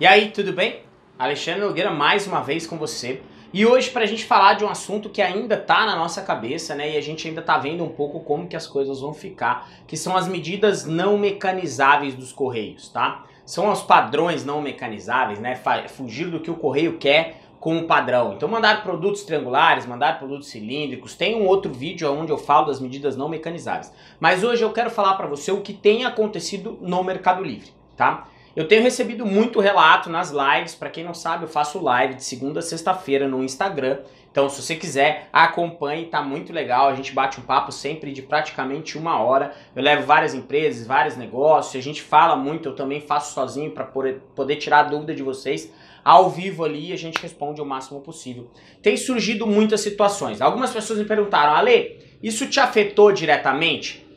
E aí, tudo bem? Alexandre Nogueira mais uma vez com você. E hoje para a gente falar de um assunto que ainda está na nossa cabeça, né? E a gente ainda está vendo um pouco como que as coisas vão ficar, que são as medidas não mecanizáveis dos correios, tá? São os padrões não mecanizáveis, né? Fugir do que o correio quer com o padrão. Então mandar produtos triangulares, mandar produtos cilíndricos. Tem um outro vídeo onde eu falo das medidas não mecanizáveis. Mas hoje eu quero falar para você o que tem acontecido no Mercado Livre, tá? Eu tenho recebido muito relato nas lives, para quem não sabe, eu faço live de segunda a sexta-feira no Instagram. Então, se você quiser, acompanhe, tá muito legal. A gente bate um papo sempre de praticamente uma hora. Eu levo várias empresas, vários negócios, a gente fala muito, eu também faço sozinho para poder tirar a dúvida de vocês ao vivo ali, a gente responde o máximo possível. Tem surgido muitas situações. Algumas pessoas me perguntaram, Ale, isso te afetou diretamente?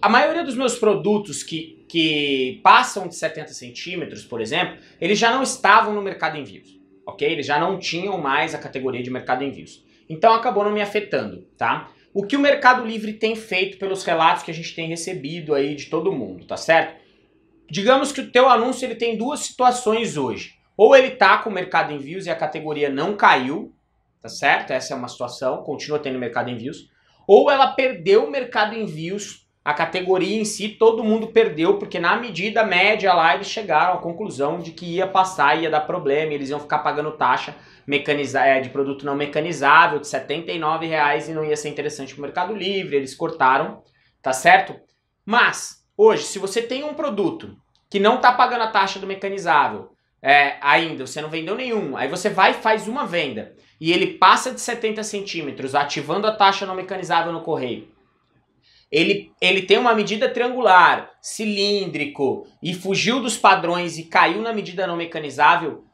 A maioria dos meus produtos que que passam de 70 centímetros, por exemplo, eles já não estavam no mercado envios, ok? Eles já não tinham mais a categoria de mercado envios. Então acabou não me afetando, tá? O que o Mercado Livre tem feito pelos relatos que a gente tem recebido aí de todo mundo, tá certo? Digamos que o teu anúncio ele tem duas situações hoje. Ou ele tá com o mercado envios e a categoria não caiu, tá certo? Essa é uma situação, continua tendo mercado envios. Ou ela perdeu o mercado envios a categoria em si todo mundo perdeu, porque na medida média lá eles chegaram à conclusão de que ia passar, ia dar problema, eles iam ficar pagando taxa mecaniza é, de produto não mecanizável de R$ reais e não ia ser interessante para o Mercado Livre, eles cortaram, tá certo? Mas, hoje, se você tem um produto que não está pagando a taxa do mecanizável é, ainda, você não vendeu nenhum, aí você vai e faz uma venda e ele passa de 70 centímetros ativando a taxa não mecanizável no correio ele, ele tem uma medida triangular, cilíndrico e fugiu dos padrões e caiu na medida não mecanizável,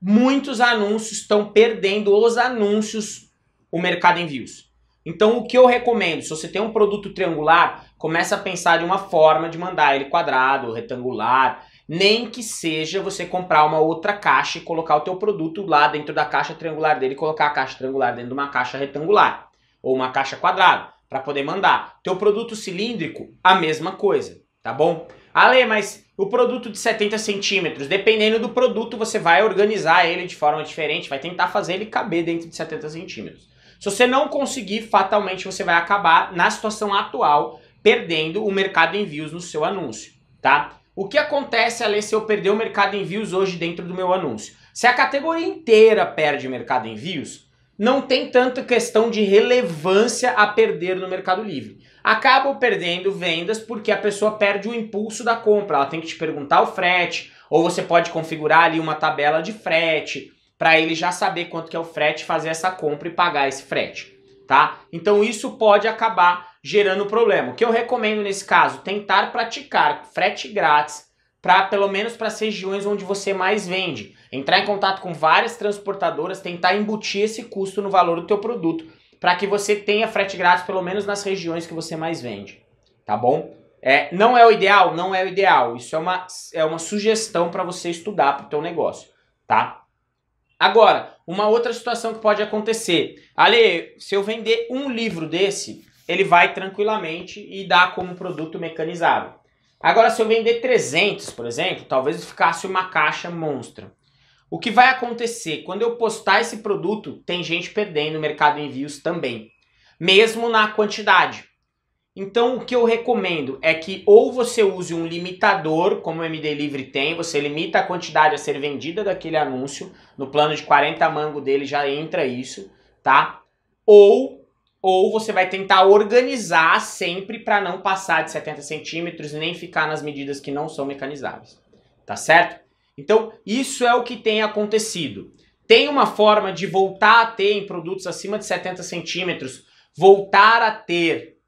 muitos anúncios estão perdendo os anúncios o mercado envios. Então o que eu recomendo, se você tem um produto triangular, começa a pensar de uma forma de mandar ele quadrado, retangular, nem que seja você comprar uma outra caixa e colocar o teu produto lá dentro da caixa triangular dele colocar a caixa triangular dentro de uma caixa retangular ou uma caixa quadrada para poder mandar. Teu produto cilíndrico, a mesma coisa, tá bom? Ale, mas o produto de 70 centímetros, dependendo do produto, você vai organizar ele de forma diferente, vai tentar fazer ele caber dentro de 70 centímetros. Se você não conseguir, fatalmente você vai acabar, na situação atual, perdendo o mercado envios no seu anúncio, tá? O que acontece, Ale, se eu perder o mercado envios hoje dentro do meu anúncio? Se a categoria inteira perde mercado envios, não tem tanta questão de relevância a perder no Mercado Livre. Acabam perdendo vendas porque a pessoa perde o impulso da compra. Ela tem que te perguntar o frete, ou você pode configurar ali uma tabela de frete para ele já saber quanto que é o frete, fazer essa compra e pagar esse frete, tá? Então isso pode acabar gerando problema. O que eu recomendo nesse caso, tentar praticar frete grátis para pelo menos para as regiões onde você mais vende. Entrar em contato com várias transportadoras, tentar embutir esse custo no valor do teu produto, para que você tenha frete grátis pelo menos nas regiões que você mais vende. Tá bom? É, não é o ideal? Não é o ideal. Isso é uma, é uma sugestão para você estudar para o teu negócio, tá? Agora, uma outra situação que pode acontecer. Ale, se eu vender um livro desse, ele vai tranquilamente e dá como produto mecanizável. Agora, se eu vender 300, por exemplo, talvez ficasse uma caixa monstra. O que vai acontecer? Quando eu postar esse produto, tem gente perdendo no mercado envios também, mesmo na quantidade. Então, o que eu recomendo é que ou você use um limitador, como o MD Livre tem, você limita a quantidade a ser vendida daquele anúncio, no plano de 40 mango dele já entra isso, tá? Ou ou você vai tentar organizar sempre para não passar de 70 centímetros nem ficar nas medidas que não são mecanizáveis. Tá certo? Então, isso é o que tem acontecido. Tem uma forma de voltar a ter em produtos acima de 70 centímetros, voltar a ter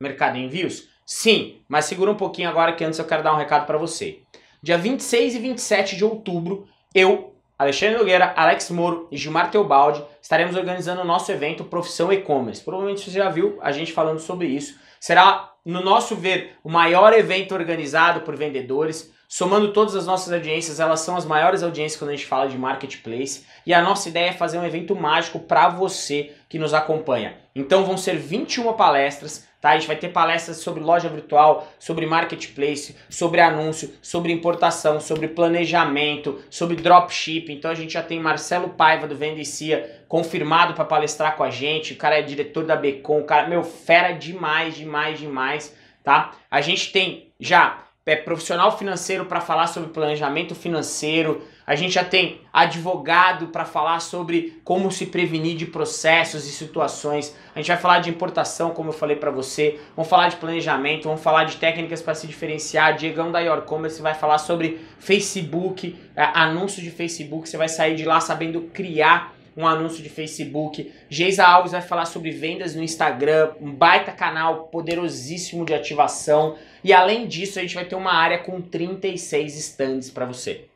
mercado em envios? Sim, mas segura um pouquinho agora que antes eu quero dar um recado para você. Dia 26 e 27 de outubro, eu Alexandre Nogueira, Alex Moro e Gilmar Teobaldi estaremos organizando o nosso evento Profissão E-Commerce. Provavelmente você já viu a gente falando sobre isso. Será, no nosso ver, o maior evento organizado por vendedores Somando todas as nossas audiências, elas são as maiores audiências quando a gente fala de marketplace. E a nossa ideia é fazer um evento mágico para você que nos acompanha. Então vão ser 21 palestras, tá? A gente vai ter palestras sobre loja virtual, sobre marketplace, sobre anúncio, sobre importação, sobre planejamento, sobre dropship. Então a gente já tem Marcelo Paiva do Vendecia confirmado para palestrar com a gente. O cara é diretor da Becom, o cara, meu, fera demais, demais, demais, tá? A gente tem já é, profissional financeiro para falar sobre planejamento financeiro. A gente já tem advogado para falar sobre como se prevenir de processos e situações. A gente vai falar de importação, como eu falei para você. Vamos falar de planejamento, vamos falar de técnicas para se diferenciar. Diegão da Your Commerce vai falar sobre Facebook, é, anúncio de Facebook. Você vai sair de lá sabendo criar um anúncio de Facebook. Geisa Alves vai falar sobre vendas no Instagram, um baita canal poderosíssimo de ativação. E além disso, a gente vai ter uma área com 36 stands para você.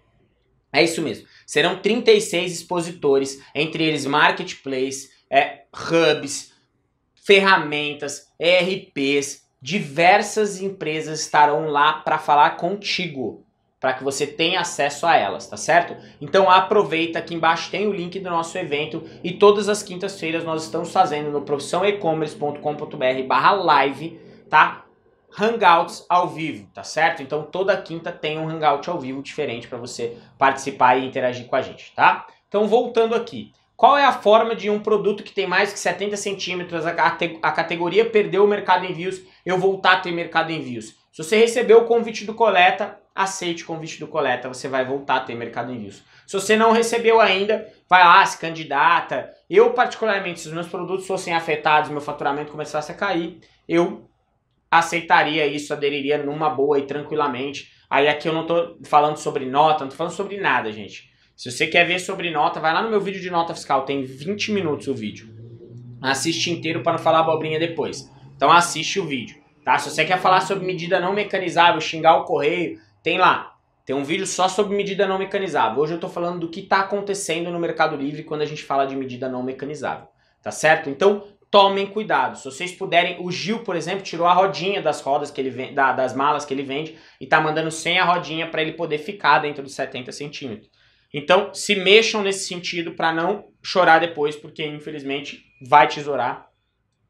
É isso mesmo. Serão 36 expositores, entre eles marketplace, é, hubs, ferramentas, ERPs, diversas empresas estarão lá para falar contigo para que você tenha acesso a elas, tá certo? Então aproveita, aqui embaixo tem o link do nosso evento e todas as quintas-feiras nós estamos fazendo no profissãoecommerce.com.br barra live, tá? Hangouts ao vivo, tá certo? Então toda quinta tem um Hangout ao vivo diferente para você participar e interagir com a gente, tá? Então voltando aqui, qual é a forma de um produto que tem mais que 70 centímetros, a, a categoria perdeu o mercado envios, eu voltar a ter mercado envios? Se você recebeu o convite do Coleta, aceite o convite do Coleta, você vai voltar a ter mercado envios. Se você não recebeu ainda, vai lá, se candidata. Eu, particularmente, se os meus produtos fossem afetados, meu faturamento começasse a cair, eu aceitaria isso, aderiria numa boa e tranquilamente. Aí aqui eu não tô falando sobre nota, não tô falando sobre nada, gente. Se você quer ver sobre nota, vai lá no meu vídeo de nota fiscal, tem 20 minutos o vídeo. Assiste inteiro para não falar abobrinha depois. Então assiste o vídeo, tá? Se você quer falar sobre medida não mecanizável, xingar o correio, tem lá. Tem um vídeo só sobre medida não mecanizável. Hoje eu estou falando do que está acontecendo no Mercado Livre quando a gente fala de medida não mecanizável. Tá certo? Então, tomem cuidado. Se vocês puderem, o Gil, por exemplo, tirou a rodinha das rodas que ele vende, da, das malas que ele vende e está mandando sem a rodinha para ele poder ficar dentro dos 70 centímetros. Então, se mexam nesse sentido para não chorar depois, porque infelizmente vai tesourar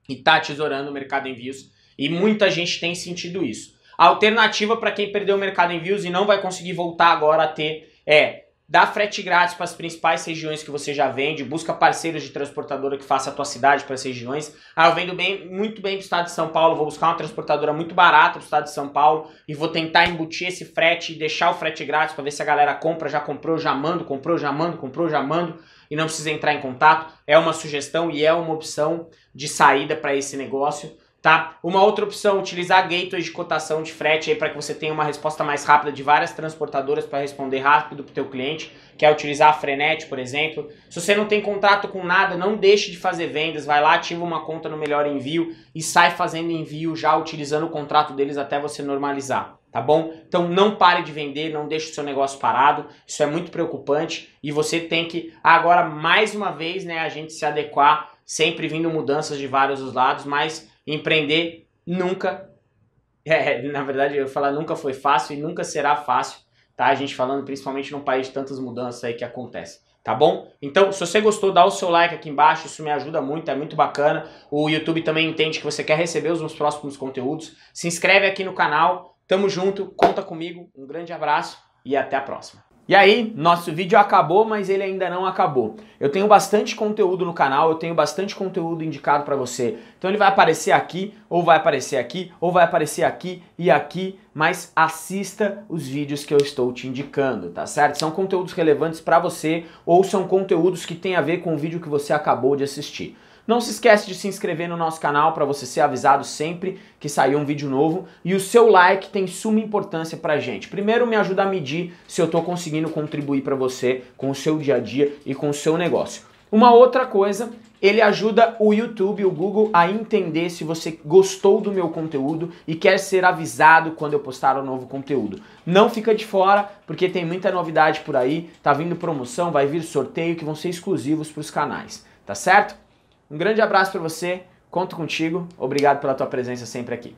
e está tesourando o mercado envios e muita gente tem sentido isso. Alternativa para quem perdeu o mercado em views e não vai conseguir voltar agora a ter é dar frete grátis para as principais regiões que você já vende, busca parceiros de transportadora que faça a tua cidade para as regiões. Ah, eu vendo bem, muito bem para o estado de São Paulo, vou buscar uma transportadora muito barata para o estado de São Paulo e vou tentar embutir esse frete e deixar o frete grátis para ver se a galera compra, já comprou, já mando, comprou, já mando, comprou, já mando e não precisa entrar em contato. É uma sugestão e é uma opção de saída para esse negócio tá? Uma outra opção, utilizar gateways de cotação de frete aí para que você tenha uma resposta mais rápida de várias transportadoras para responder rápido para o teu cliente, que é utilizar a Frenet, por exemplo. Se você não tem contrato com nada, não deixe de fazer vendas, vai lá, ativa uma conta no Melhor Envio e sai fazendo envio já utilizando o contrato deles até você normalizar. Tá bom? Então não pare de vender, não deixe o seu negócio parado. Isso é muito preocupante e você tem que agora mais uma vez, né, a gente se adequar, sempre vindo mudanças de vários os lados, mas Empreender nunca, é, na verdade eu falar nunca foi fácil e nunca será fácil, tá? A gente falando principalmente num país de tantas mudanças aí que acontecem. Tá bom? Então, se você gostou, dá o seu like aqui embaixo, isso me ajuda muito, é muito bacana. O YouTube também entende que você quer receber os meus próximos conteúdos. Se inscreve aqui no canal, tamo junto, conta comigo, um grande abraço e até a próxima. E aí, nosso vídeo acabou, mas ele ainda não acabou. Eu tenho bastante conteúdo no canal, eu tenho bastante conteúdo indicado para você. Então ele vai aparecer aqui, ou vai aparecer aqui, ou vai aparecer aqui e aqui, mas assista os vídeos que eu estou te indicando, tá certo? São conteúdos relevantes para você ou são conteúdos que têm a ver com o vídeo que você acabou de assistir. Não se esquece de se inscrever no nosso canal para você ser avisado sempre que sair um vídeo novo. E o seu like tem suma importância pra gente. Primeiro me ajuda a medir se eu estou conseguindo contribuir para você com o seu dia a dia e com o seu negócio. Uma outra coisa, ele ajuda o YouTube, o Google a entender se você gostou do meu conteúdo e quer ser avisado quando eu postar um novo conteúdo. Não fica de fora, porque tem muita novidade por aí, tá vindo promoção, vai vir sorteio que vão ser exclusivos para os canais, tá certo? Um grande abraço para você, conto contigo, obrigado pela tua presença sempre aqui.